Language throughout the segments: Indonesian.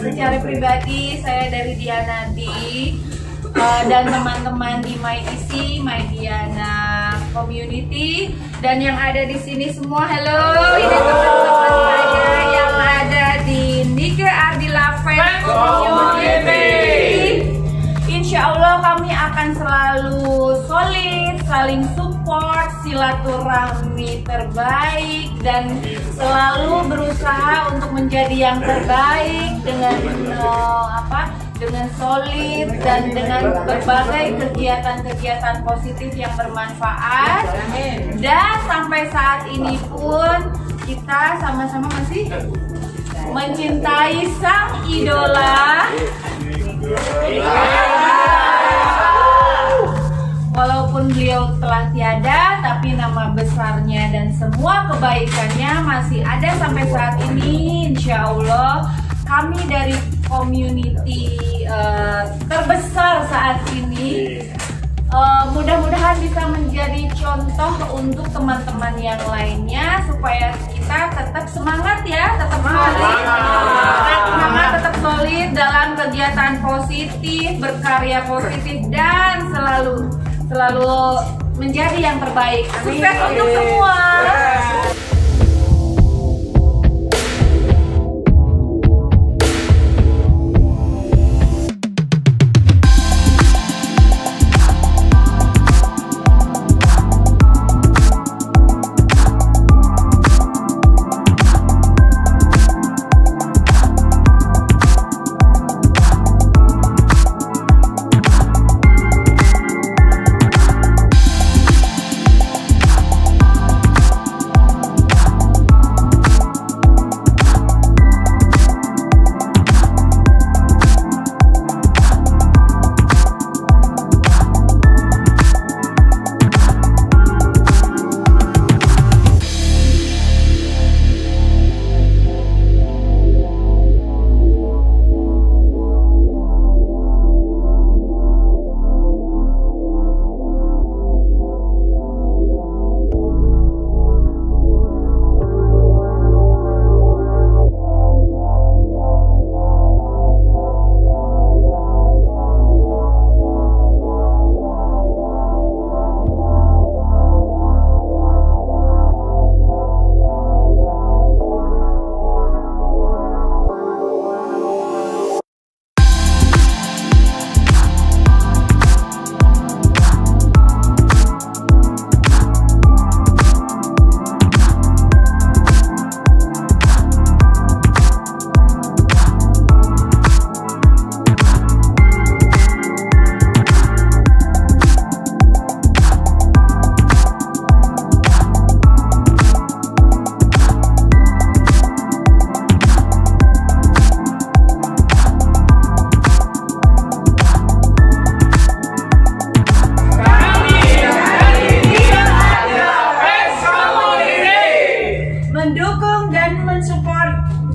secara pribadi saya dari Diana di uh, dan teman-teman di My Isi, My Diana Community. Dan yang ada di sini semua hello. Ini teman-teman saya yang ada di Nike Ardila Fan Community. Insya Allah kami akan selalu solid, saling silaturahmi terbaik dan selalu berusaha untuk menjadi yang terbaik dengan uh, apa? dengan solid dan dengan berbagai kegiatan-kegiatan positif yang bermanfaat dan sampai saat ini pun kita sama-sama masih mencintai sang idola Walaupun beliau telah tiada, tapi nama besarnya dan semua kebaikannya masih ada sampai saat ini. Insya Allah, kami dari community uh, terbesar saat ini. Uh, mudah-mudahan bisa menjadi contoh untuk teman-teman yang lainnya supaya kita tetap semangat ya, tetap solid, tetap semangat, tetap solid dalam kegiatan positif, berkarya positif dan selalu selalu menjadi yang terbaik. Sukses untuk semua.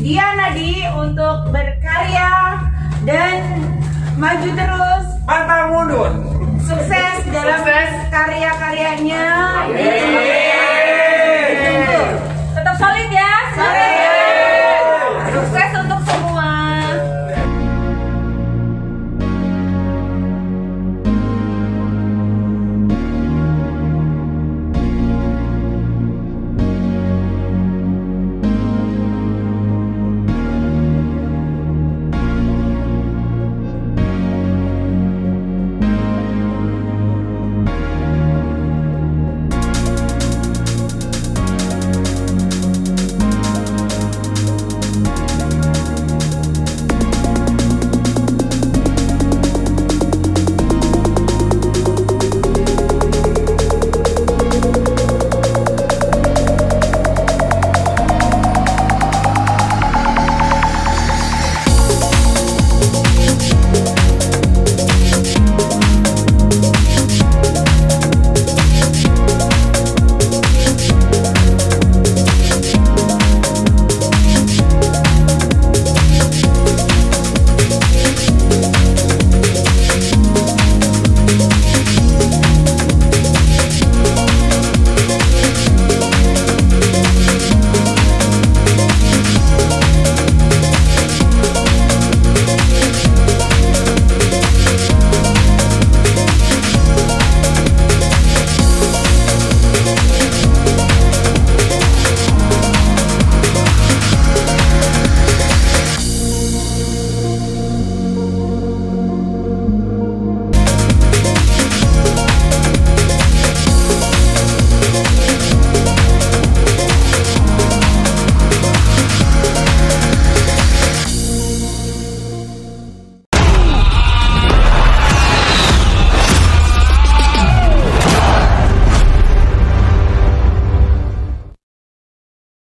Mensupport Diana Di untuk berkarya dan maju terus Pantang mundur. sukses dalam karya-karyanya. Amin.